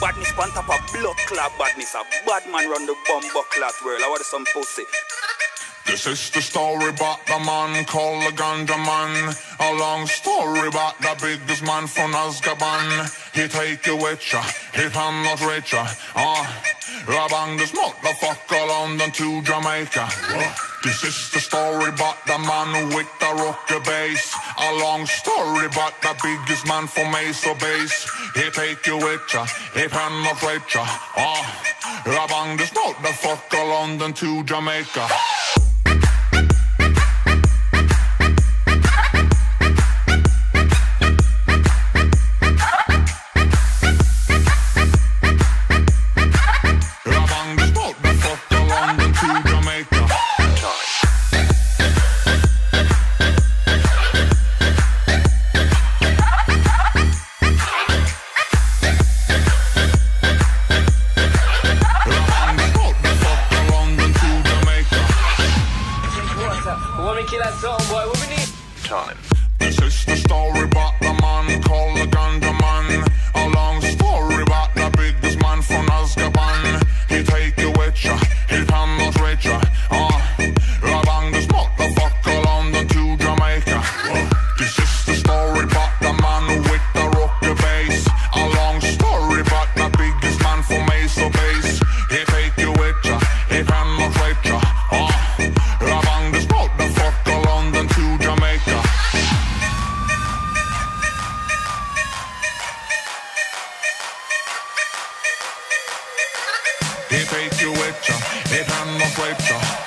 badness on top of blood clot badness. A bad man run the bumbo clot world. I want some pussy. This is the story about the man called the Ganja Man. A long story about the biggest man from Azkaban. He take you with ya, he pan not rich ya. Ah, uh, bang this motherfucker London to Jamaica. This is the story about the man with the rocker bass. A long story but the biggest man for me, so Base. He take you with ya, he rich ya. Ah, uh, bang this motherfucker London to Jamaica. He take you with ya, he can not rape ya.